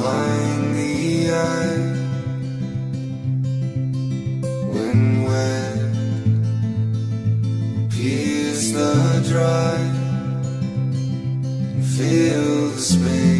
blind the eye when wet, pierce the dry, and feel the space.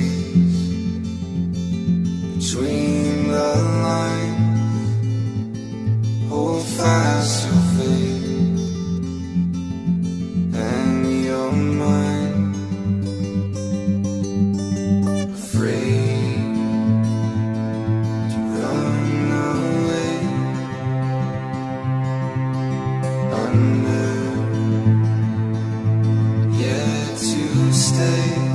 yet to stay.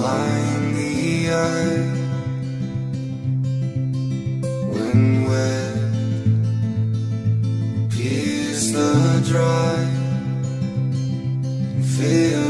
blind the eye when wet, pierce the dry, and fill.